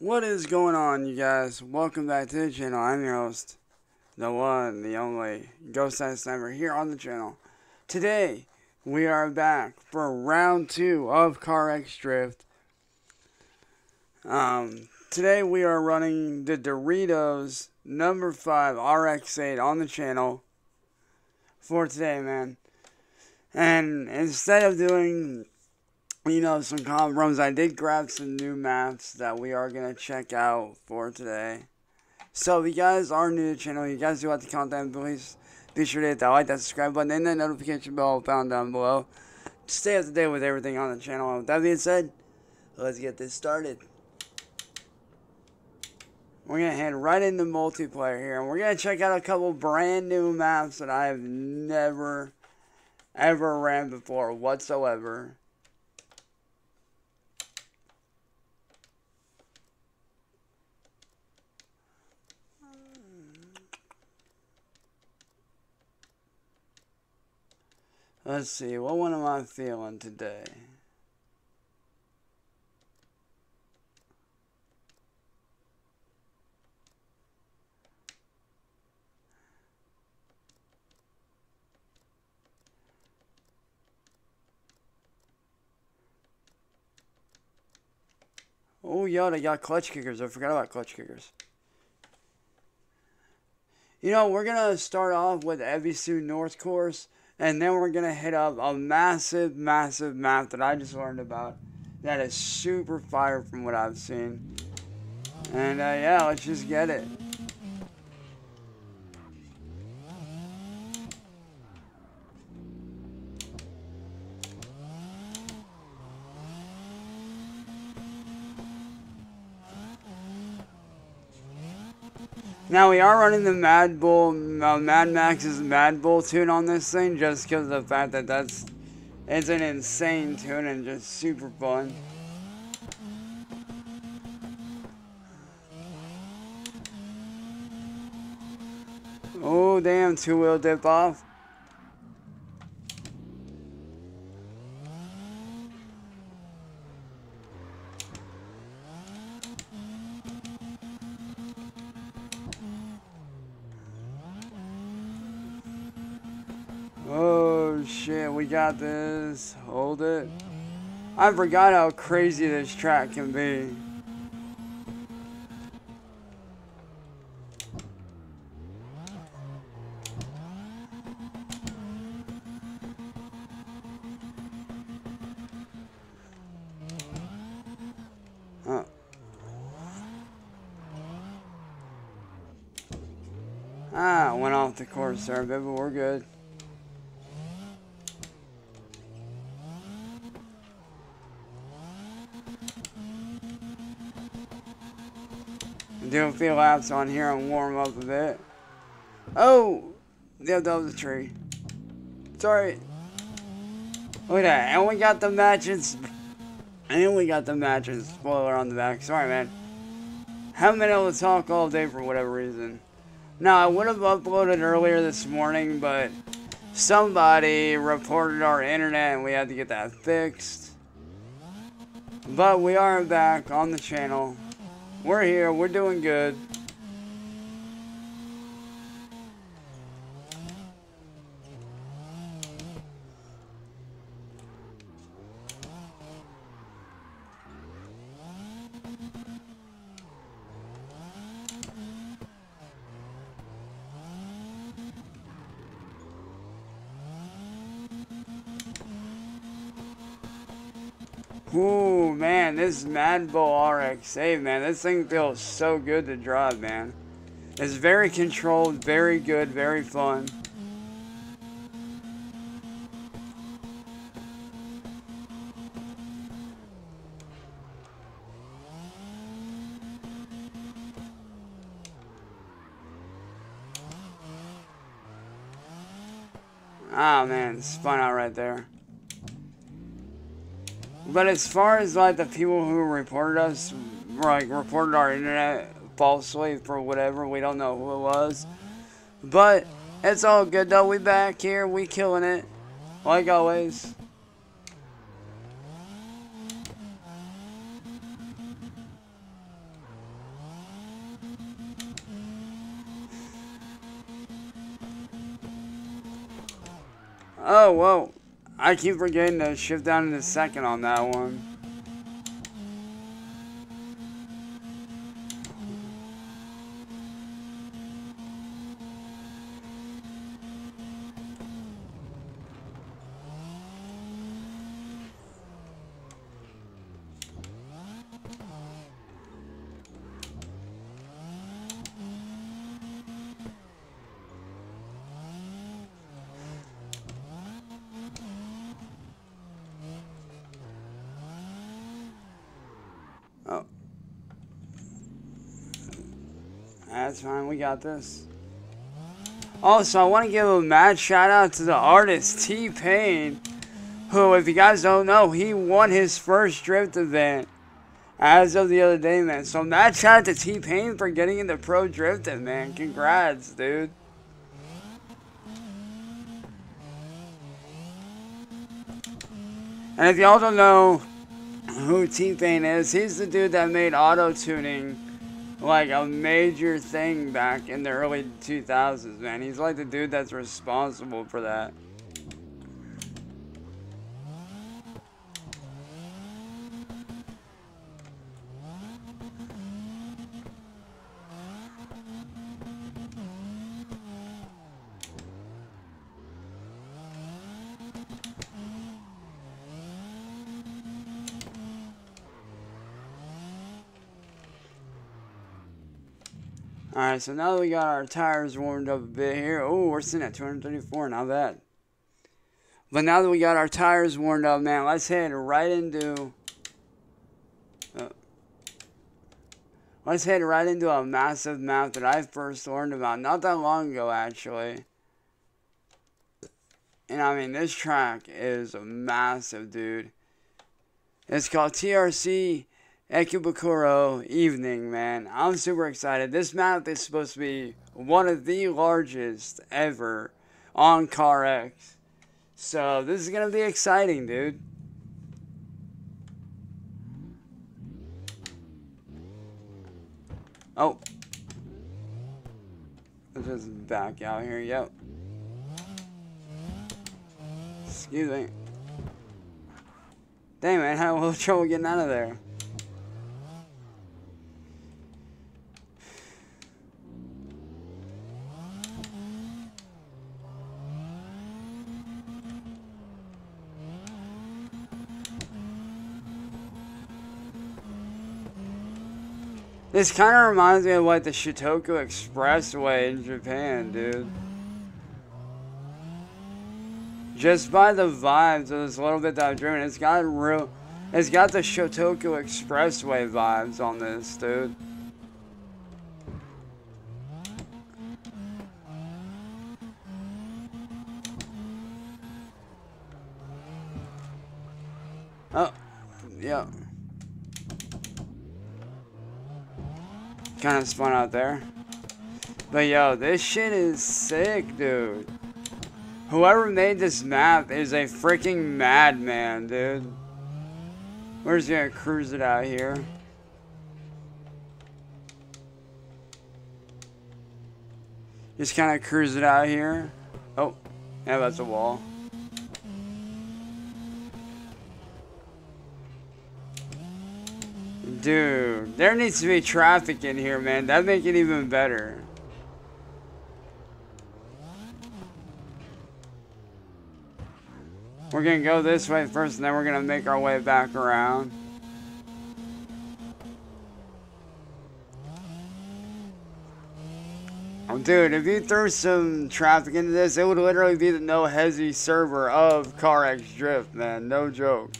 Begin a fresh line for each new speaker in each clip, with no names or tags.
What is going on, you guys? Welcome back to the channel. I'm your host, the one, the only Ghost Eye Sniper here on the channel. Today, we are back for round two of CarX Drift. Um, today we are running the Doritos number 5 RX-8 on the channel for today, man. And instead of doing you know, some comp runs. I did grab some new maps that we are going to check out for today. So, if you guys are new to the channel, you guys do like the content, please be sure to hit that like, that subscribe button, and that notification bell found down below. Stay up to date with everything on the channel. And with that being said, let's get this started. We're going to head right into multiplayer here, and we're going to check out a couple brand new maps that I have never, ever ran before whatsoever. Let's see, what one am I feeling today? Oh, yeah, they got clutch kickers. I forgot about clutch kickers. You know, we're going to start off with Ebisu North Course. And then we're going to hit up a massive, massive map that I just learned about. That is super fire from what I've seen. And uh, yeah, let's just get it. Now we are running the Mad Bull, uh, Mad Max's Mad Bull tune on this thing just because of the fact that that's, it's an insane tune and just super fun. Oh damn, two wheel dip off. shit, we got this. Hold it. I forgot how crazy this track can be. Ah, went off the course there, but we're good. Do a few laps on here and warm up a bit. Oh! Yeah, that was a tree. Sorry. Look at that. And we got the matches. And we got the matches. Spoiler on the back. Sorry, man. Haven't been able to talk all day for whatever reason. Now, I would have uploaded earlier this morning, but somebody reported our internet and we had to get that fixed. But we are back on the channel. We're here. We're doing good. This Mad Bull RX-8, man, this thing feels so good to drive, man. It's very controlled, very good, very fun. Ah, man, spun out right there. But as far as like the people who reported us, like reported our internet falsely for whatever, we don't know who it was. But it's all good though. We back here. We killing it, like always. Oh, whoa. I keep forgetting to shift down in a second on that one. That's fine, we got this. Also, I want to give a mad shout out to the artist T-Pain, who, if you guys don't know, he won his first drift event as of the other day, man. So, mad shout out to T-Pain for getting into pro drifting, man. Congrats, dude. And if y'all don't know who T-Pain is, he's the dude that made auto tuning like a major thing back in the early 2000s, man. He's like the dude that's responsible for that. Alright, so now that we got our tires warmed up a bit here. Oh, we're sitting at 234, not bad. But now that we got our tires warmed up, man, let's head right into... Uh, let's head right into a massive map that I first learned about not that long ago, actually. And I mean, this track is a massive, dude. It's called TRC Ikebukuro evening, man. I'm super excited. This map is supposed to be one of the largest ever on CarX. So this is going to be exciting, dude. Oh. Let's just back out here. Yep. Excuse me. Damn, man. I had a little trouble getting out of there. This kind of reminds me of like the Shikoku Expressway in Japan, dude. Just by the vibes of this little bit that I've driven, it's got real, it's got the Shikoku Expressway vibes on this, dude. Oh, yeah. Kind of spun out there. But yo, this shit is sick, dude. Whoever made this map is a freaking madman, dude. We're just gonna cruise it out here. Just kind of cruise it out here. Oh, yeah, that's a wall. Dude, there needs to be traffic in here, man. That'd make it even better. We're gonna go this way first, and then we're gonna make our way back around. Oh, dude, if you threw some traffic into this, it would literally be the No Hesi server of CarX Drift, man. No joke.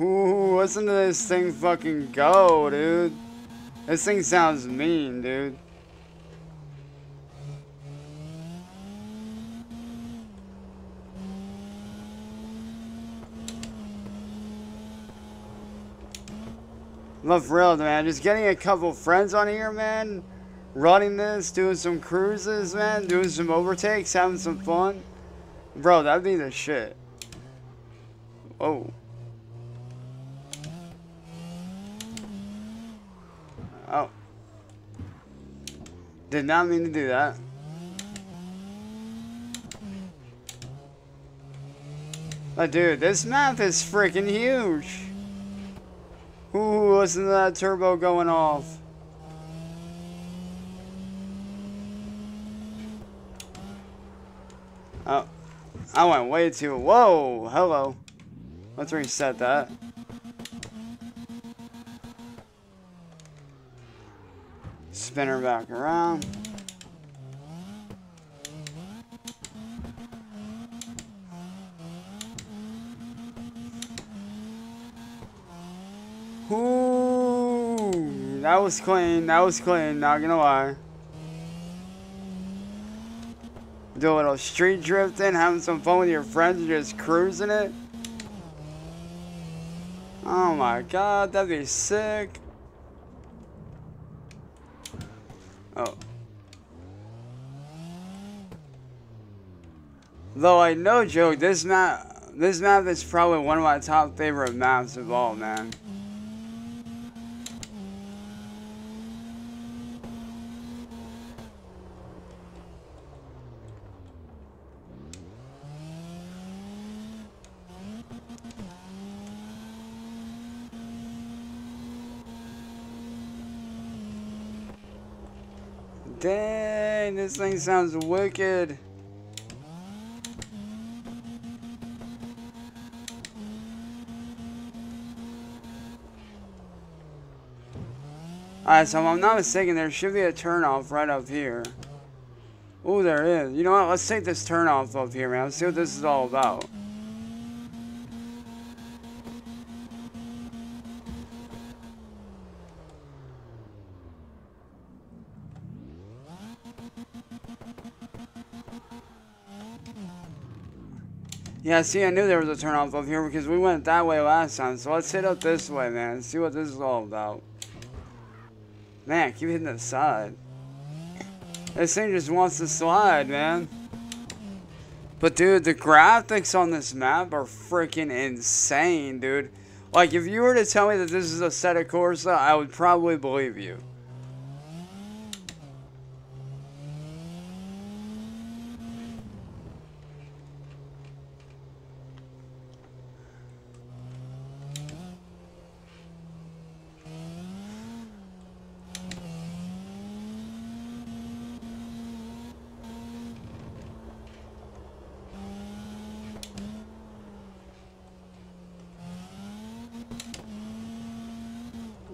Ooh, listen to this thing fucking go, dude. This thing sounds mean, dude. Love real, man. Just getting a couple friends on here, man. Running this, doing some cruises, man. Doing some overtakes, having some fun. Bro, that'd be the shit. Oh. Did not mean to do that. But dude, this map is freaking huge. Ooh, listen to that turbo going off. Oh, I went way too, whoa, hello. Let's reset that. Spin her back around. Ooh, that was clean. That was clean. Not gonna lie. Do a little street drifting, having some fun with your friends, just cruising it. Oh my god, that'd be sick. Oh. Though, like, no joke, this map, this map is probably one of my top favorite maps of all, man. Dang, this thing sounds wicked. Alright, so I'm not mistaken, there should be a turnoff right up here. Oh, there is. You know what? Let's take this turnoff up here, man. Let's see what this is all about. Yeah, see, I knew there was a turnoff up here because we went that way last time. So let's hit up this way, man, and see what this is all about. Man, keep hitting the side. This thing just wants to slide, man. But, dude, the graphics on this map are freaking insane, dude. Like, if you were to tell me that this is Assetto Corsa, I would probably believe you.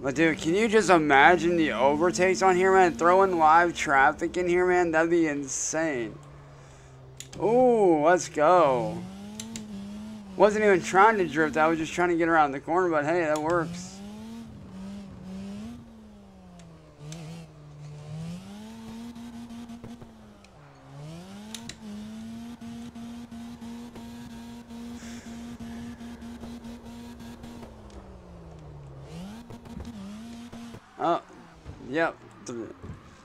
But dude, can you just imagine the overtakes on here, man? Throwing live traffic in here, man? That'd be insane. Ooh, let's go. Wasn't even trying to drift. I was just trying to get around the corner, but hey, that works. Oh, yep.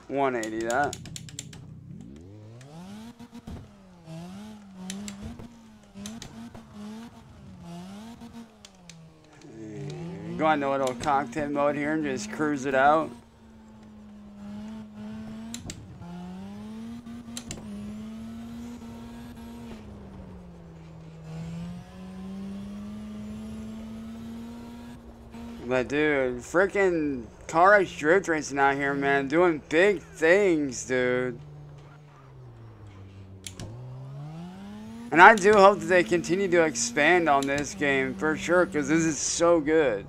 180 that. Go on the little cockpit mode here and just cruise it out. But dude, freaking CarX Drift Racing out here, man. Doing big things, dude. And I do hope that they continue to expand on this game for sure, because this is so good.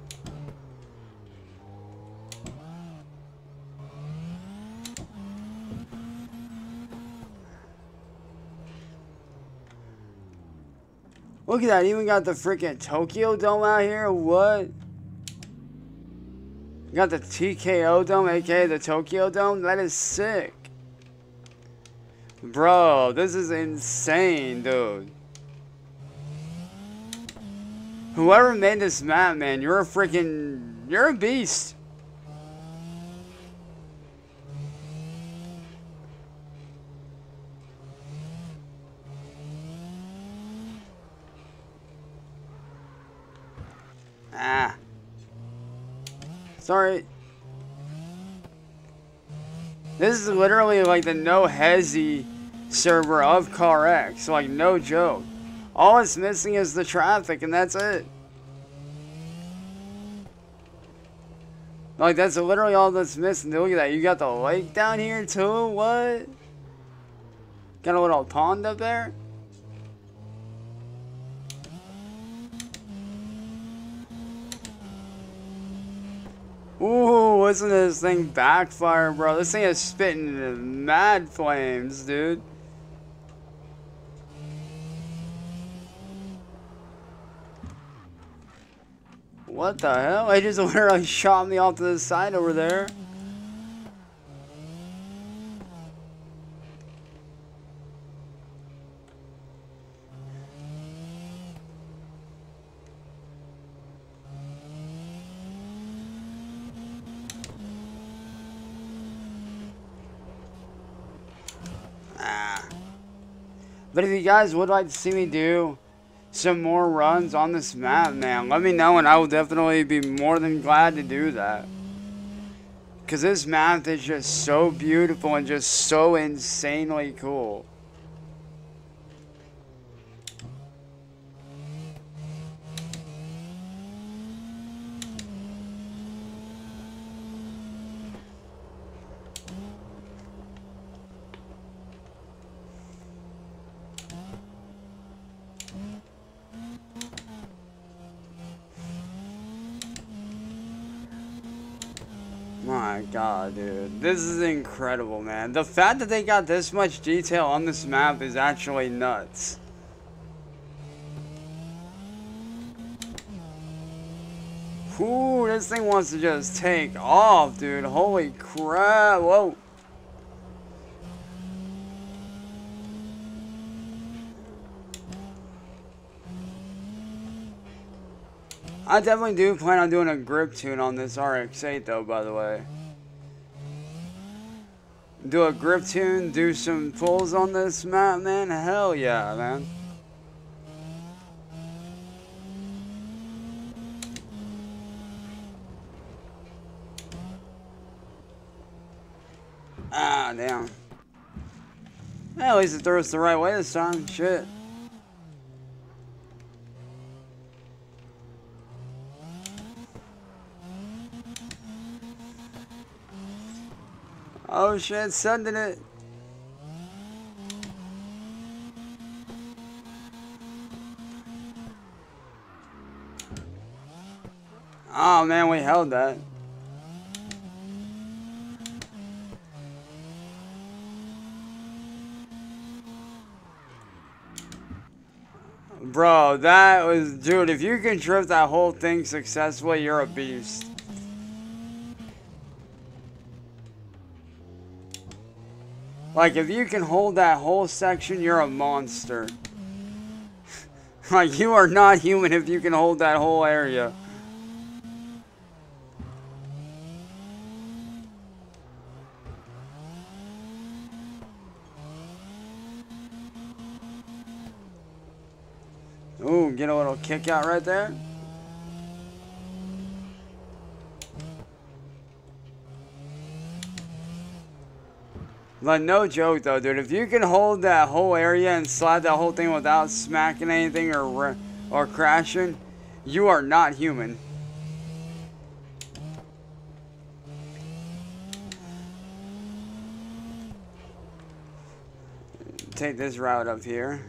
Look at that, even got the freaking Tokyo Dome out here. What? Got the TKO Dome, aka the Tokyo Dome? That is sick. Bro, this is insane, dude. Whoever made this map, man, you're a freaking... You're a beast. Ah. Sorry. This is literally like the No Hesi server of CarX. Like, no joke. All it's missing is the traffic, and that's it. Like, that's literally all that's missing. Look at that. You got the lake down here, too? What? Got a little pond up there? Ooh, isn't this thing backfire, bro? This thing is spitting mad flames, dude. What the hell? I just literally shot me off to the side over there. You guys would like to see me do some more runs on this map, man, let me know and I will definitely be more than glad to do that. Because this map is just so beautiful and just so insanely cool. My god, dude. This is incredible, man. The fact that they got this much detail on this map is actually nuts. Ooh, this thing wants to just take off, dude. Holy crap. Whoa. I definitely do plan on doing a grip tune on this RX-8 though, by the way. Do a grip tune, do some pulls on this map, man. Hell yeah, man. Ah, damn. at least it throws the right way this time. Shit. Shit, sending it. Oh man, we held that. Bro, that was, dude, if you can drift that whole thing successfully, you're a beast. Like, if you can hold that whole section, you're a monster. like, you are not human if you can hold that whole area. Ooh, get a little kick out right there. Like, no joke, though, dude. If you can hold that whole area and slide that whole thing without smacking anything or, or crashing, you are not human. Take this route up here.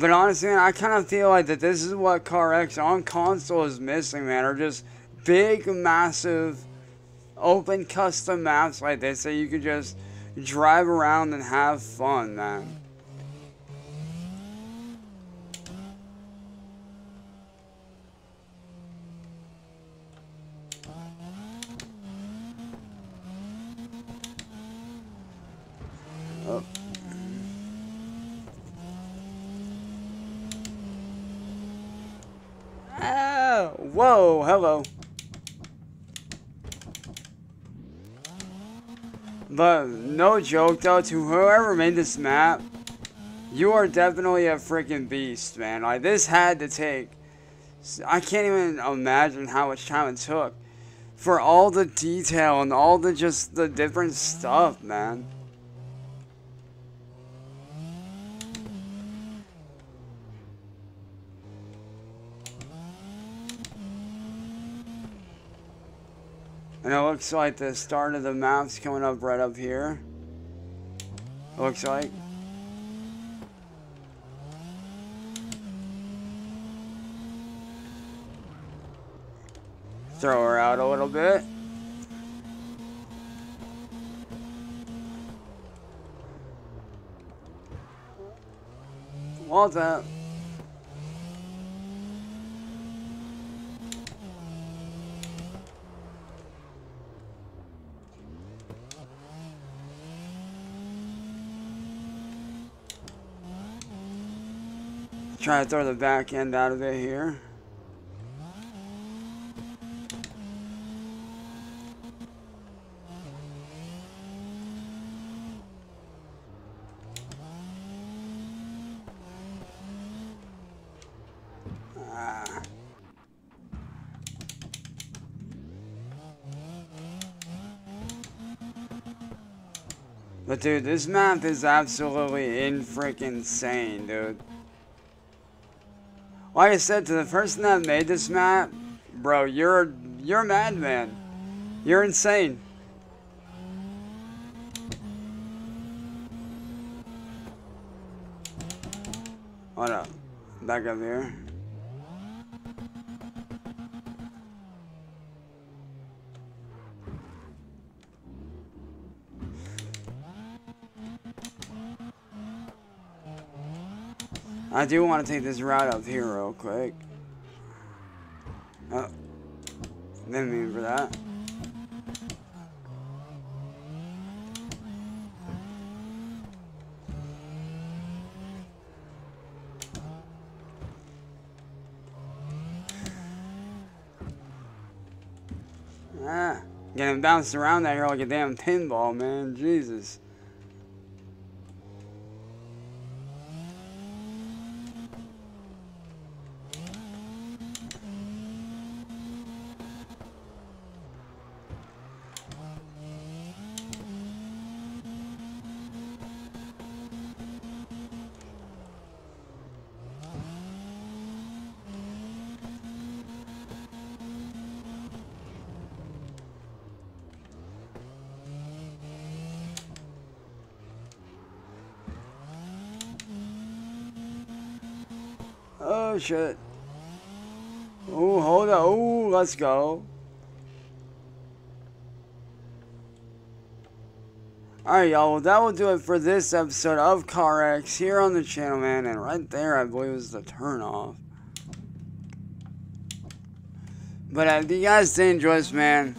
But honestly, man, I kind of feel like that this is what CarX on console is missing, man. Are just big, massive, open custom maps like this that you could just drive around and have fun, man. Whoa, hello. But no joke though, to whoever made this map, you are definitely a freaking beast, man. Like this had to take, I can't even imagine how much time it took for all the detail and all the just the different stuff, man. And it looks like the start of the map's coming up right up here. It looks like. Throw her out a little bit. What's up? Try to throw the back end out of it here. Ah. But dude, this map is absolutely in freaking insane, dude. Like I said to the person that made this map, bro, you're you're a madman. You're insane. Hold up. Back up here. I do want to take this route up here real quick. Oh. Didn't mean for that. Ah, getting bounced around that here like a damn pinball, man. Jesus. Oh shit. Oh, hold on. Oh, let's go. Alright, y'all. Well, that will do it for this episode of CarX here on the channel, man. And right there, I believe, is the turn off. But uh, if you guys did enjoy this, man,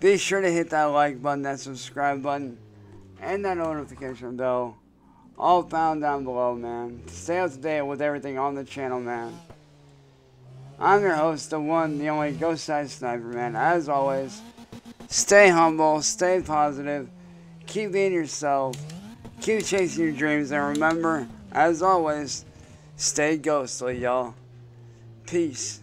be sure to hit that like button, that subscribe button, and that notification bell all found down below, man. Stay up to date with everything on the channel, man. I'm your host, the one, the only Ghost Side Sniper, man. As always, stay humble, stay positive, keep being yourself, keep chasing your dreams, and remember, as always, stay ghostly, y'all. Peace.